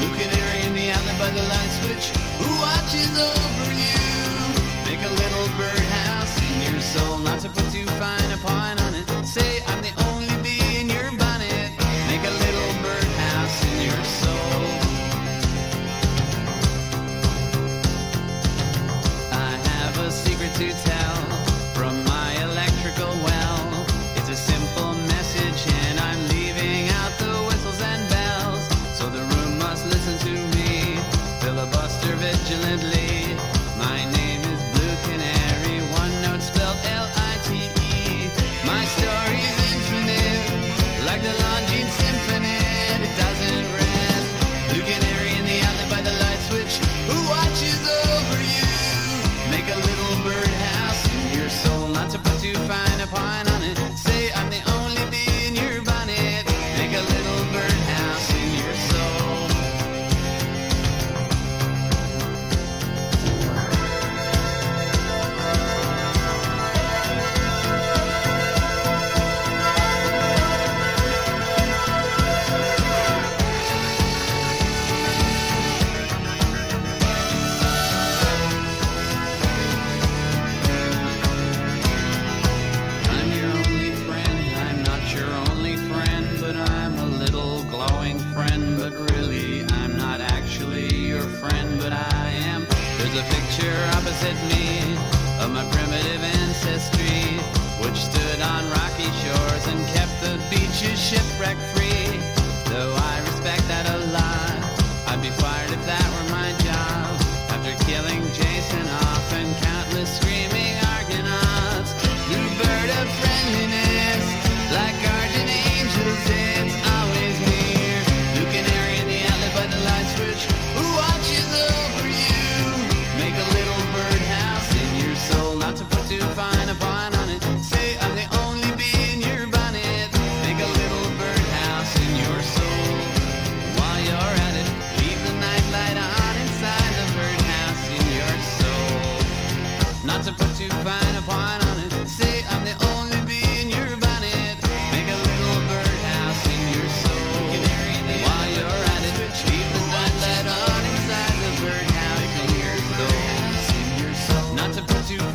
Looking the alley by the light switch. Who watches over you? jeans. the picture opposite me of my primitive ancestry, which stood on rocky shores and kept the beaches shipwrecked. something to you.